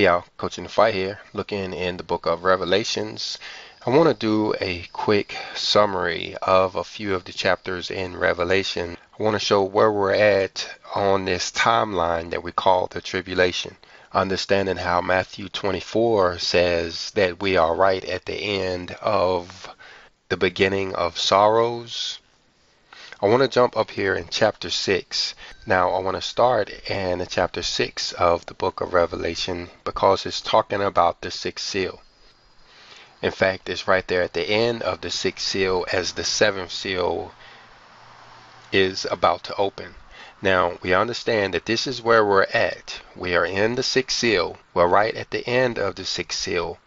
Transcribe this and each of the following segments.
Hey y'all, Coach in the Fight here, looking in the book of Revelations. I want to do a quick summary of a few of the chapters in Revelation. I want to show where we're at on this timeline that we call the tribulation. Understanding how Matthew 24 says that we are right at the end of the beginning of sorrows I want to jump up here in chapter 6. Now, I want to start in chapter 6 of the book of Revelation because it's talking about the sixth seal. In fact, it's right there at the end of the sixth seal as the seventh seal is about to open. Now, we understand that this is where we're at. We are in the sixth seal. We're right at the end of the sixth seal.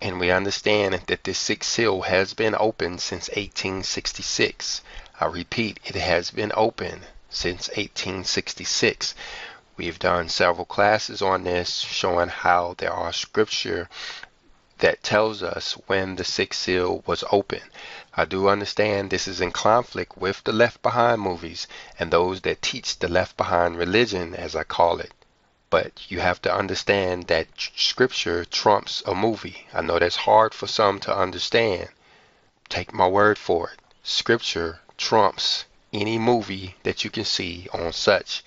And we understand that this sixth seal has been open since 1866. I repeat, it has been open since 1866. We've done several classes on this showing how there are scripture that tells us when the sixth seal was open. I do understand this is in conflict with the Left Behind movies and those that teach the Left Behind religion, as I call it. But you have to understand that scripture trumps a movie. I know that's hard for some to understand. Take my word for it. Scripture trumps any movie that you can see on such.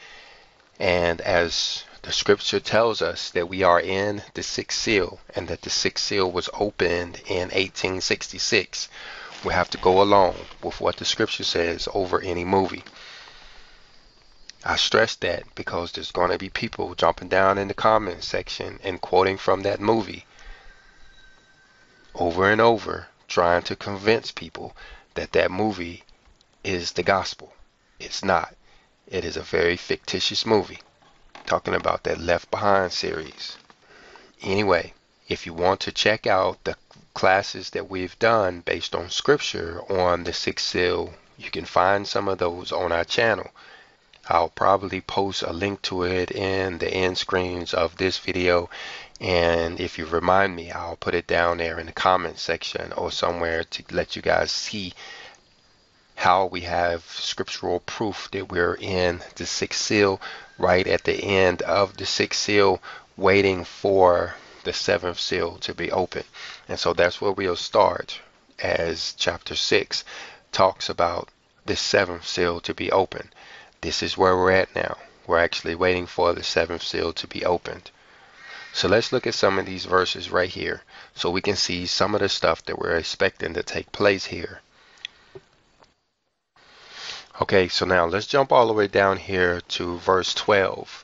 And as the scripture tells us that we are in the sixth seal and that the sixth seal was opened in 1866, we have to go along with what the scripture says over any movie. I stress that because there's going to be people jumping down in the comment section and quoting from that movie over and over, trying to convince people that that movie is the gospel. It's not. It is a very fictitious movie talking about that Left Behind series. Anyway, if you want to check out the classes that we've done based on scripture on the sixth seal, you can find some of those on our channel. I'll probably post a link to it in the end screens of this video and if you remind me I'll put it down there in the comment section or somewhere to let you guys see how we have scriptural proof that we're in the sixth seal, right at the end of the sixth seal, waiting for the seventh seal to be open. And so that's where we'll start as chapter 6 talks about the seventh seal to be open. This is where we're at now. We're actually waiting for the seventh seal to be opened. So let's look at some of these verses right here so we can see some of the stuff that we're expecting to take place here. Okay, so now let's jump all the way down here to verse 12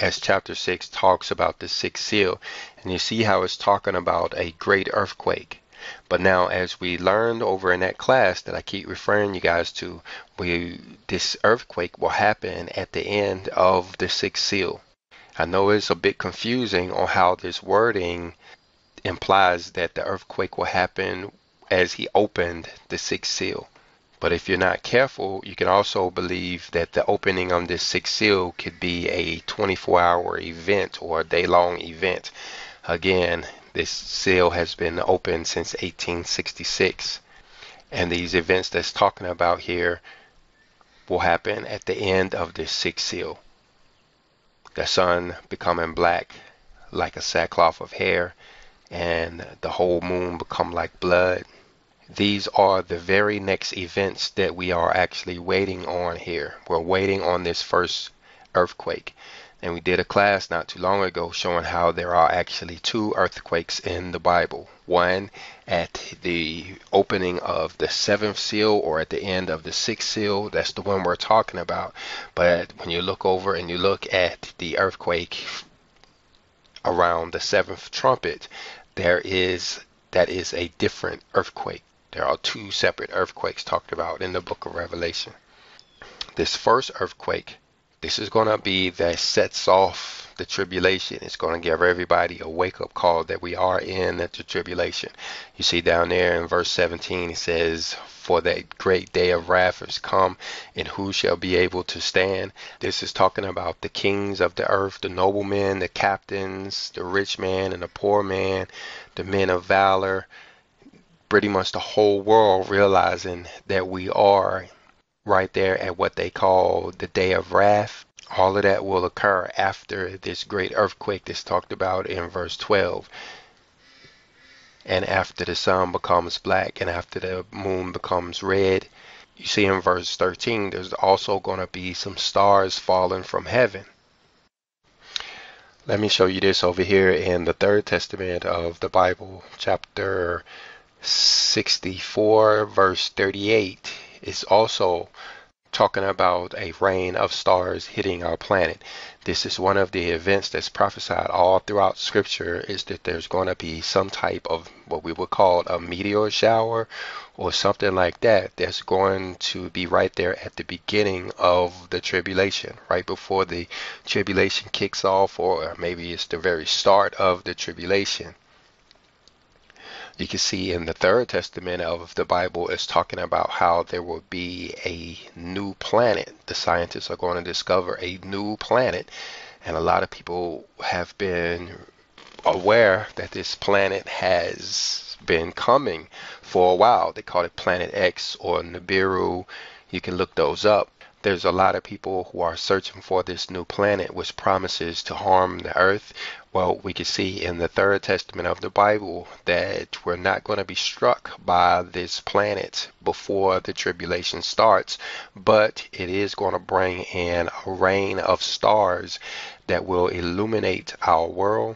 as chapter 6 talks about the sixth seal. And you see how it's talking about a great earthquake. But now, as we learned over in that class that I keep referring you guys to, we this earthquake will happen at the end of the sixth seal. I know it's a bit confusing on how this wording implies that the earthquake will happen as he opened the sixth seal. But if you're not careful, you can also believe that the opening of this sixth seal could be a 24 hour event or a day long event. Again, this seal has been open since 1866. And these events that's talking about here will happen at the end of this sixth seal. The sun becoming black like a sackcloth of hair, and the whole moon become like blood, these are the very next events that we are actually waiting on here. We're waiting on this first earthquake. And we did a class not too long ago showing how there are actually two earthquakes in the Bible. One at the opening of the seventh seal or at the end of the sixth seal. That's the one we're talking about. But when you look over and you look at the earthquake around the seventh trumpet, there is that is a different earthquake. There are two separate earthquakes talked about in the book of Revelation. This first earthquake, this is going to be that sets off the tribulation. It's going to give everybody a wake up call that we are in the tribulation. You see down there in verse 17, it says, For that great day of wrath has come, and who shall be able to stand? This is talking about the kings of the earth, the noblemen, the captains, the rich man and the poor man, the men of valor, pretty much the whole world realizing that we are right there at what they call the day of wrath. All of that will occur after this great earthquake that's talked about in verse 12. And after the sun becomes black and after the moon becomes red. You see in verse 13, there's also going to be some stars falling from heaven. Let me show you this over here in the third testament of the Bible, chapter 64, verse 38. is also talking about a rain of stars hitting our planet. This is one of the events that's prophesied all throughout scripture is that there's going to be some type of what we would call a meteor shower or something like that that's going to be right there at the beginning of the tribulation, right before the tribulation kicks off or maybe it's the very start of the tribulation you can see in the third testament of the Bible is talking about how there will be a new planet. The scientists are going to discover a new planet, and a lot of people have been aware that this planet has been coming for a while. They call it Planet X or Nibiru. You can look those up there's a lot of people who are searching for this new planet which promises to harm the earth. Well, we can see in the third testament of the Bible that we're not going to be struck by this planet before the tribulation starts, but it is going to bring in a rain of stars that will illuminate our world.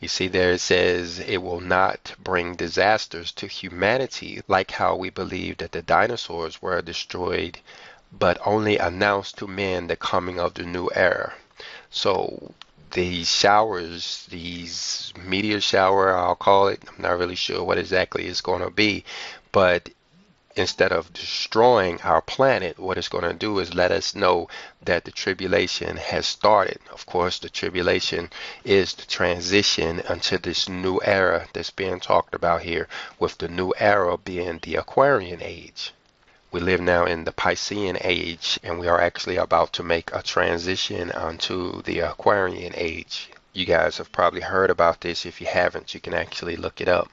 You see, there it says it will not bring disasters to humanity, like how we believe that the dinosaurs were destroyed but only announce to men the coming of the new era. So these showers, these meteor shower, I'll call it. I'm not really sure what exactly it's going to be, but instead of destroying our planet, what it's going to do is let us know that the tribulation has started. Of course, the tribulation is the transition unto this new era that's being talked about here, with the new era being the Aquarian age. We live now in the Piscean age, and we are actually about to make a transition onto the Aquarian age. You guys have probably heard about this. If you haven't, you can actually look it up.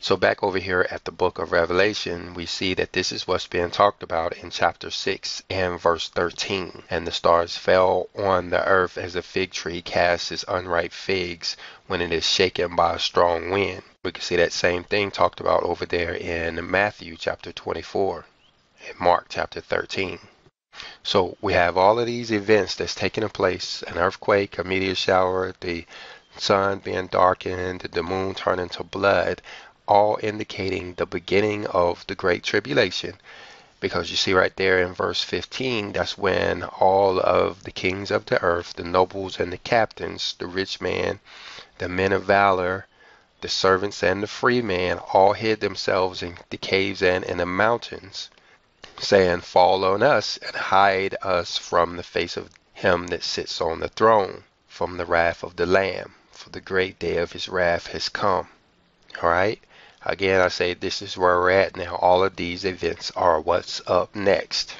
So back over here at the book of Revelation, we see that this is what's being talked about in chapter 6 and verse 13. And the stars fell on the earth as a fig tree casts its unripe figs when it is shaken by a strong wind. We can see that same thing talked about over there in Matthew chapter 24 and Mark chapter 13. So we have all of these events that's taking place, an earthquake, a meteor shower, the sun being darkened, the moon turning to blood, all indicating the beginning of the Great Tribulation. Because you see right there in verse 15, that's when all of the kings of the earth, the nobles and the captains, the rich man, the men of valor, the servants and the free man, all hid themselves in the caves and in the mountains, saying, Fall on us and hide us from the face of him that sits on the throne, from the wrath of the Lamb, for the great day of his wrath has come. All right? Again, I say this is where we're at now. All of these events are what's up next.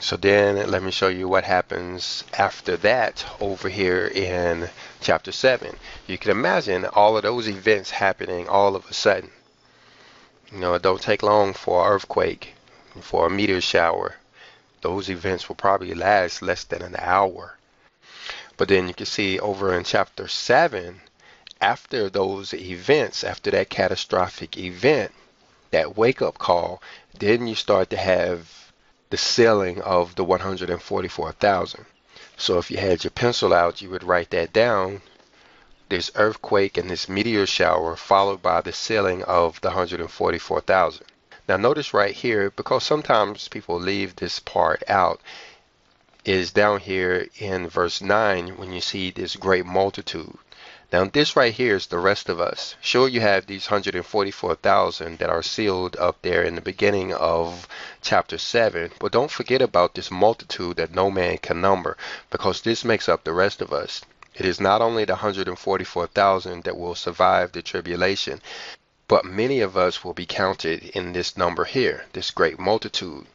So then let me show you what happens after that over here in chapter 7. You can imagine all of those events happening all of a sudden. You know, it don't take long for an earthquake, for a meteor shower. Those events will probably last less than an hour. But then you can see over in chapter 7, after those events, after that catastrophic event, that wake up call, then you start to have the sealing of the 144,000. So if you had your pencil out, you would write that down. This earthquake and this meteor shower followed by the sealing of the 144,000. Now notice right here, because sometimes people leave this part out, is down here in verse 9 when you see this great multitude. Now this right here is the rest of us. Sure you have these 144,000 that are sealed up there in the beginning of chapter 7, but don't forget about this multitude that no man can number because this makes up the rest of us. It is not only the 144,000 that will survive the tribulation, but many of us will be counted in this number here, this great multitude.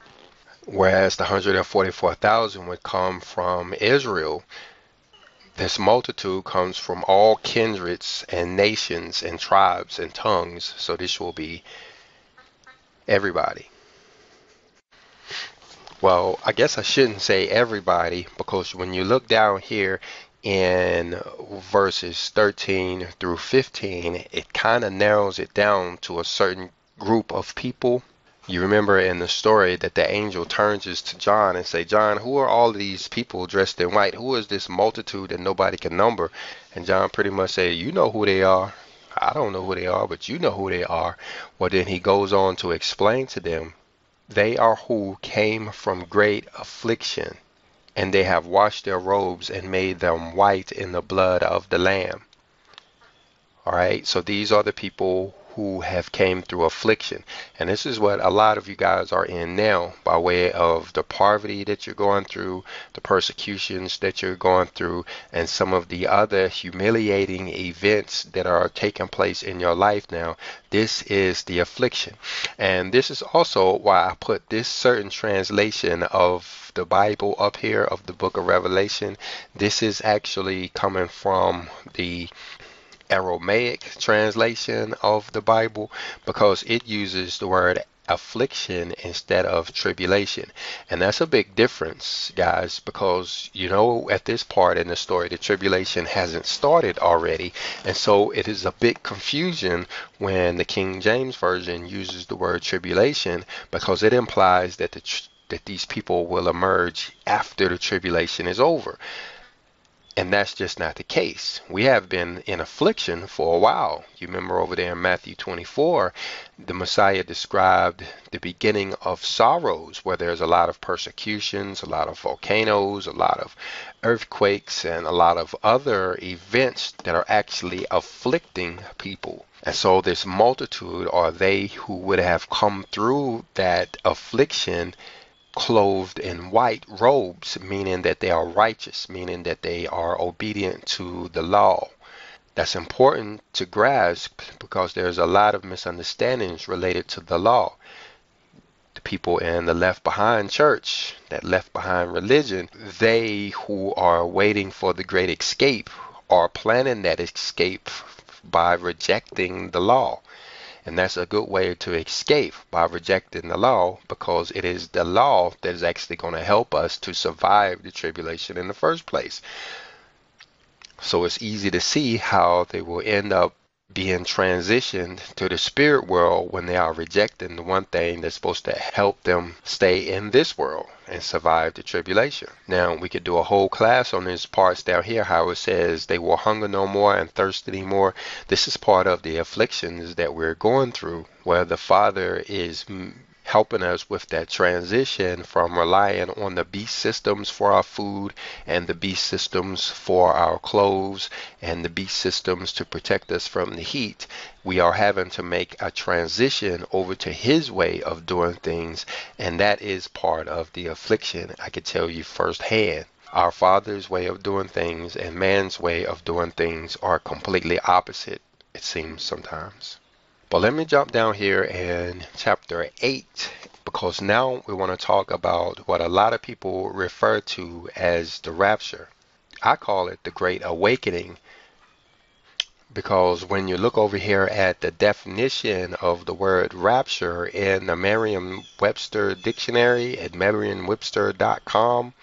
Whereas the 144,000 would come from Israel, this multitude comes from all kindreds and nations and tribes and tongues, so this will be everybody. Well, I guess I shouldn't say everybody because when you look down here in verses 13 through 15, it kind of narrows it down to a certain group of people. You remember in the story that the angel turns to John and say, John, who are all these people dressed in white? Who is this multitude that nobody can number? And John pretty much said, you know who they are. I don't know who they are, but you know who they are. Well, then he goes on to explain to them, they are who came from great affliction and they have washed their robes and made them white in the blood of the Lamb. All right, so these are the people who have came through affliction. And this is what a lot of you guys are in now by way of the poverty that you're going through, the persecutions that you're going through, and some of the other humiliating events that are taking place in your life now. This is the affliction. And this is also why I put this certain translation of the Bible up here of the book of Revelation. This is actually coming from the Aramaic translation of the Bible because it uses the word affliction instead of tribulation. And that's a big difference, guys, because you know, at this part in the story, the tribulation hasn't started already. And so it is a big confusion when the King James Version uses the word tribulation because it implies that the that these people will emerge after the tribulation is over. And that's just not the case. We have been in affliction for a while. You remember over there in Matthew 24, the Messiah described the beginning of sorrows, where there's a lot of persecutions, a lot of volcanoes, a lot of earthquakes, and a lot of other events that are actually afflicting people. And so, this multitude are they who would have come through that affliction clothed in white robes, meaning that they are righteous, meaning that they are obedient to the law. That's important to grasp because there's a lot of misunderstandings related to the law. The people in the left behind church, that left behind religion, they who are waiting for the great escape are planning that escape by rejecting the law. And that's a good way to escape by rejecting the law because it is the law that is actually going to help us to survive the tribulation in the first place. So it's easy to see how they will end up being transitioned to the spirit world when they are rejecting the one thing that's supposed to help them stay in this world and survive the tribulation. Now, we could do a whole class on these parts down here, how it says they will hunger no more and thirst anymore. This is part of the afflictions that we're going through, where the Father is helping us with that transition from relying on the beast systems for our food and the beast systems for our clothes and the beast systems to protect us from the heat. We are having to make a transition over to his way of doing things, and that is part of the affliction. I can tell you firsthand our Father's way of doing things and man's way of doing things are completely opposite, it seems sometimes. But let me jump down here in chapter 8 because now we want to talk about what a lot of people refer to as the rapture. I call it the Great Awakening because when you look over here at the definition of the word rapture in the Merriam-Webster dictionary at merriam-webster.com,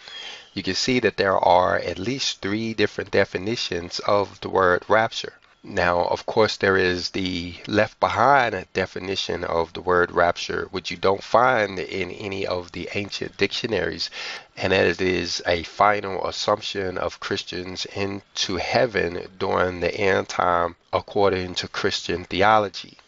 you can see that there are at least three different definitions of the word rapture. Now, of course, there is the left behind definition of the word rapture, which you don't find in any of the ancient dictionaries, and that it is a final assumption of Christians into heaven during the end time according to Christian theology.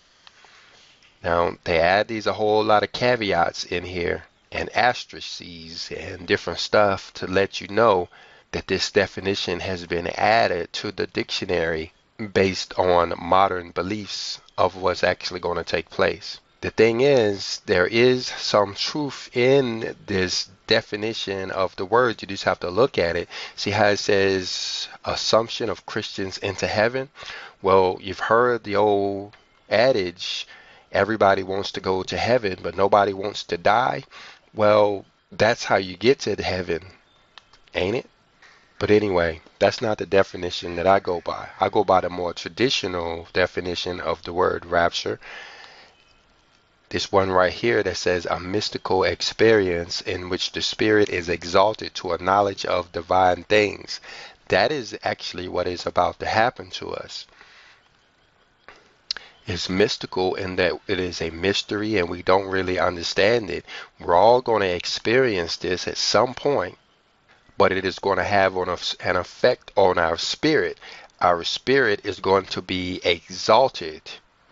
Now, they add these a whole lot of caveats in here and asterisks and different stuff to let you know that this definition has been added to the dictionary based on modern beliefs of what's actually going to take place. The thing is, there is some truth in this definition of the word. You just have to look at it. See how it says assumption of Christians into heaven? Well, you've heard the old adage everybody wants to go to heaven, but nobody wants to die. Well, that's how you get to heaven, ain't it? But anyway, that's not the definition that I go by. I go by the more traditional definition of the word rapture. this one right here that says a mystical experience in which the spirit is exalted to a knowledge of divine things. That is actually what is about to happen to us. It's mystical in that it is a mystery and we don't really understand it. We're all going to experience this at some point, but it is going to have on an effect on our spirit. Our spirit is going to be exalted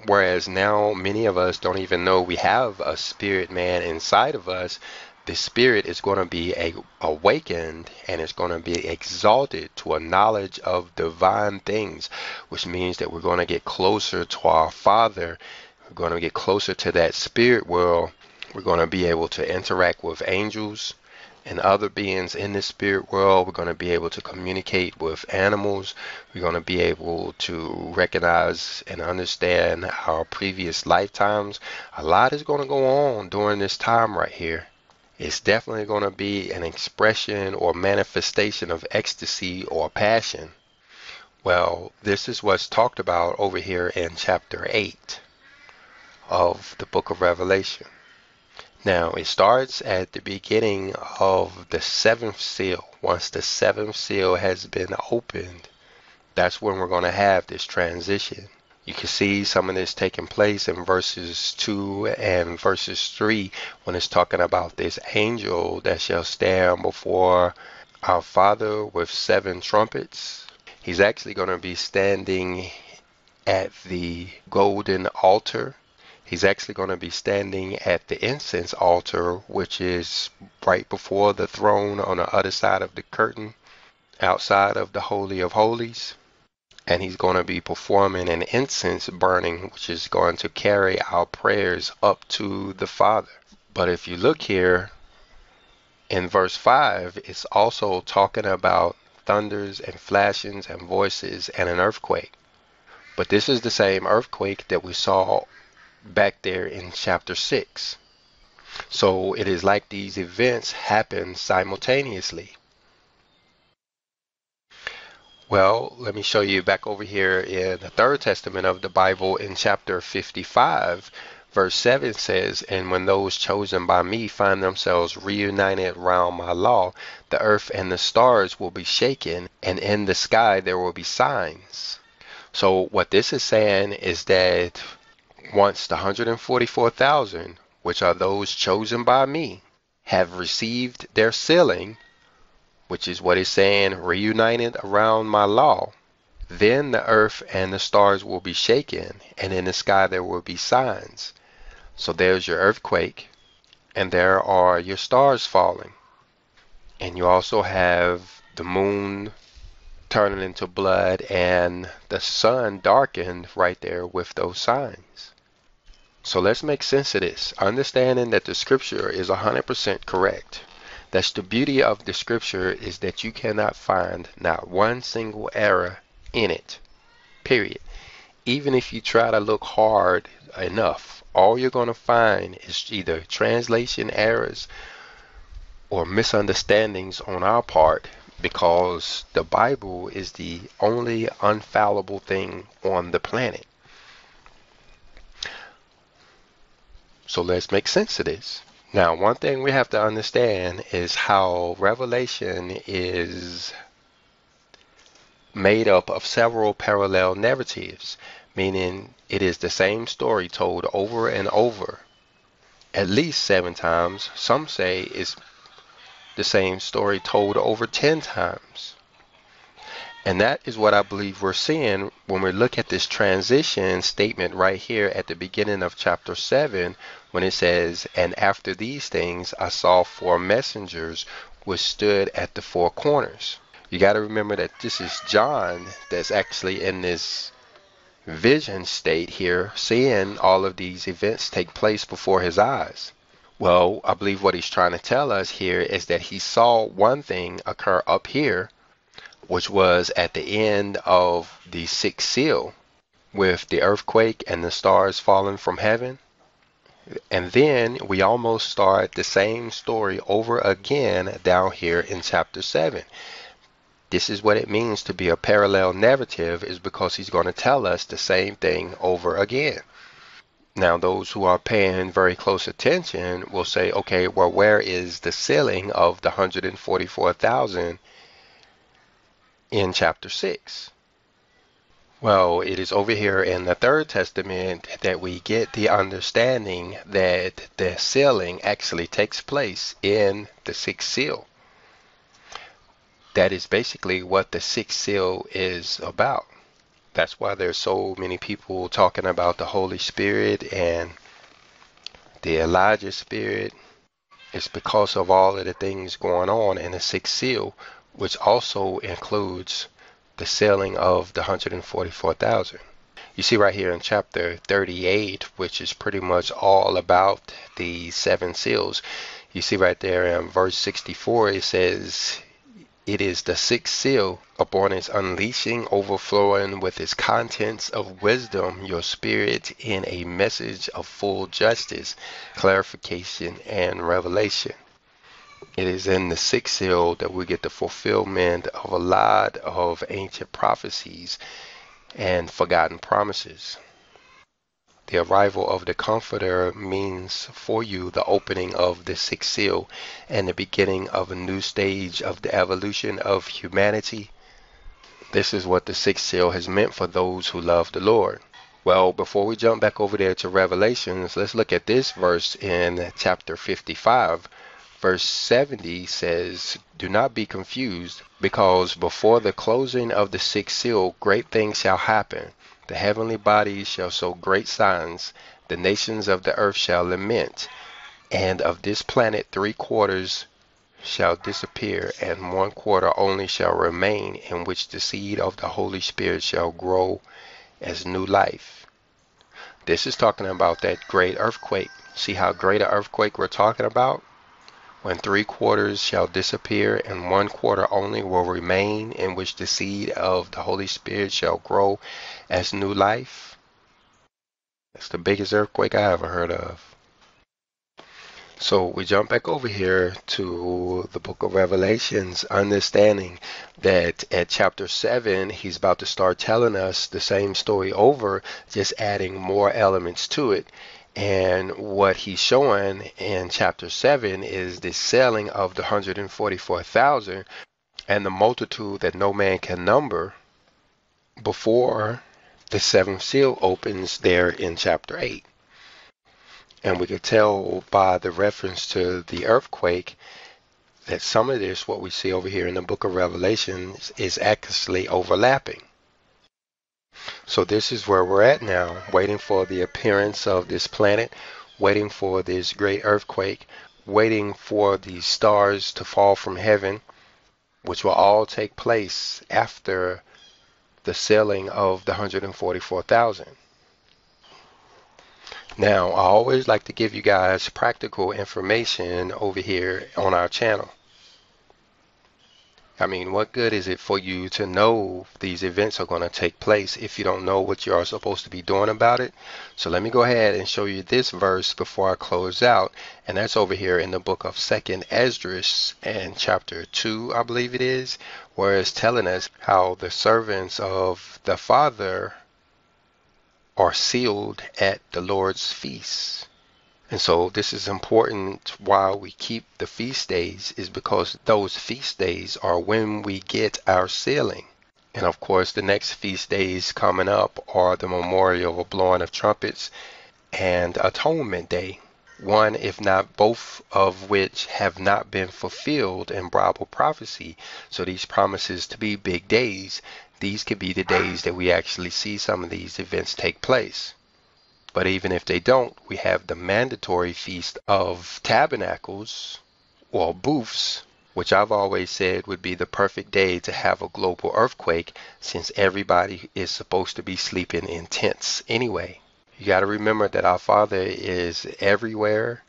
Whereas now many of us don't even know we have a spirit man inside of us. The spirit is going to be a, awakened and it's going to be exalted to a knowledge of divine things, which means that we're going to get closer to our Father. We're going to get closer to that spirit world. We're going to be able to interact with angels and other beings in the spirit world. We're going to be able to communicate with animals. We're going to be able to recognize and understand our previous lifetimes. A lot is going to go on during this time right here. It's definitely going to be an expression or manifestation of ecstasy or passion. Well, this is what's talked about over here in chapter 8 of the book of Revelation. Now, it starts at the beginning of the seventh seal. Once the seventh seal has been opened, that's when we're going to have this transition. You can see some of this taking place in verses 2 and verses 3 when it's talking about this angel that shall stand before our Father with seven trumpets. He's actually going to be standing at the golden altar He's actually going to be standing at the incense altar, which is right before the throne on the other side of the curtain, outside of the Holy of Holies. And he's going to be performing an incense burning, which is going to carry our prayers up to the Father. But if you look here in verse 5, it's also talking about thunders and flashings and voices and an earthquake. But this is the same earthquake that we saw back there in chapter 6. So it is like these events happen simultaneously. Well, let me show you back over here in the third testament of the Bible in chapter 55. Verse 7 says, And when those chosen by me find themselves reunited round my law, the earth and the stars will be shaken, and in the sky there will be signs. So, what this is saying is that once the 144,000, which are those chosen by me, have received their sealing, which is what is saying, reunited around my law, then the earth and the stars will be shaken, and in the sky there will be signs. So there's your earthquake, and there are your stars falling. And you also have the moon turning into blood and the sun darkened right there with those signs. So let's make sense of this, understanding that the scripture is 100% correct. That's the beauty of the scripture is that you cannot find not one single error in it. Period. Even if you try to look hard enough, all you're going to find is either translation errors or misunderstandings on our part because the Bible is the only unfallible thing on the planet. So let's make sense of this. Now, one thing we have to understand is how Revelation is made up of several parallel narratives, meaning it is the same story told over and over, at least seven times. Some say it's the same story told over ten times. And that is what I believe we're seeing when we look at this transition statement right here at the beginning of chapter 7, when it says, And after these things I saw four messengers which stood at the four corners. You got to remember that this is John that's actually in this vision state here, seeing all of these events take place before his eyes. Well, I believe what he's trying to tell us here is that he saw one thing occur up here which was at the end of the sixth seal with the earthquake and the stars falling from heaven. And then we almost start the same story over again down here in chapter 7. This is what it means to be a parallel narrative is because he's going to tell us the same thing over again. Now, those who are paying very close attention will say, okay, well, where is the sealing of the 144,000 in chapter 6? Well, it is over here in the Third Testament that we get the understanding that the sealing actually takes place in the sixth seal. That is basically what the sixth seal is about. That's why there's so many people talking about the Holy Spirit and the Elijah Spirit. It's because of all of the things going on in the sixth seal, which also includes the sealing of the 144,000. You see right here in chapter 38, which is pretty much all about the seven seals. You see right there in verse 64, it says, It is the sixth seal upon its unleashing, overflowing with its contents of wisdom, your spirit in a message of full justice, clarification, and revelation. It is in the sixth seal that we get the fulfillment of a lot of ancient prophecies and forgotten promises. The arrival of the Comforter means for you the opening of the sixth seal and the beginning of a new stage of the evolution of humanity. This is what the sixth seal has meant for those who love the Lord. Well, before we jump back over there to Revelations, let's look at this verse in chapter 55 verse 70 says, Do not be confused, because before the closing of the sixth seal, great things shall happen. The heavenly bodies shall show great signs, the nations of the earth shall lament, and of this planet three quarters shall disappear, and one quarter only shall remain, in which the seed of the Holy Spirit shall grow as new life. This is talking about that great earthquake. See how great an earthquake we're talking about? When three quarters shall disappear and one quarter only will remain, in which the seed of the Holy Spirit shall grow as new life. That's the biggest earthquake I ever heard of. So we jump back over here to the book of Revelations, understanding that at chapter 7, he's about to start telling us the same story over, just adding more elements to it. And what he's showing in chapter 7 is the sealing of the 144,000 and the multitude that no man can number before the seventh seal opens there in chapter 8. And we could tell by the reference to the earthquake that some of this, what we see over here in the book of Revelation, is actually overlapping. So this is where we're at now, waiting for the appearance of this planet, waiting for this great earthquake, waiting for the stars to fall from heaven, which will all take place after the sealing of the 144,000. Now, I always like to give you guys practical information over here on our channel. I mean, what good is it for you to know these events are going to take place if you don't know what you are supposed to be doing about it? So let me go ahead and show you this verse before I close out. And that's over here in the book of Second Esdras and chapter 2, I believe it is, where it's telling us how the servants of the Father are sealed at the Lord's feast. And so this is important while we keep the feast days is because those feast days are when we get our sealing. And of course, the next feast days coming up are the memorial of blowing of trumpets and atonement day. One, if not both of which have not been fulfilled in Bible prophecy. So these promises to be big days, these could be the days that we actually see some of these events take place. But even if they don't, we have the mandatory feast of tabernacles or booths, which I've always said would be the perfect day to have a global earthquake since everybody is supposed to be sleeping in tents anyway. You got to remember that our Father is everywhere,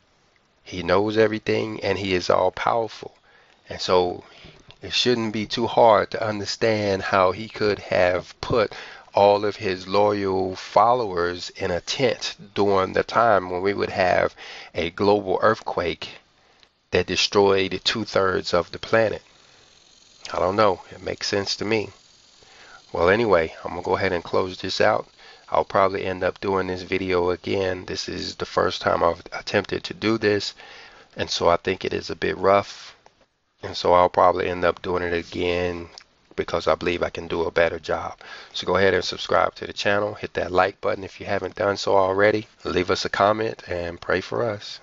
He knows everything, and He is all powerful. And so it shouldn't be too hard to understand how He could have put all of his loyal followers in a tent during the time when we would have a global earthquake that destroyed two thirds of the planet. I don't know. It makes sense to me. Well, anyway, I'm going to go ahead and close this out. I'll probably end up doing this video again. This is the first time I've attempted to do this and so I think it is a bit rough and so I'll probably end up doing it again because I believe I can do a better job. So go ahead and subscribe to the channel. Hit that like button if you haven't done so already. Leave us a comment and pray for us.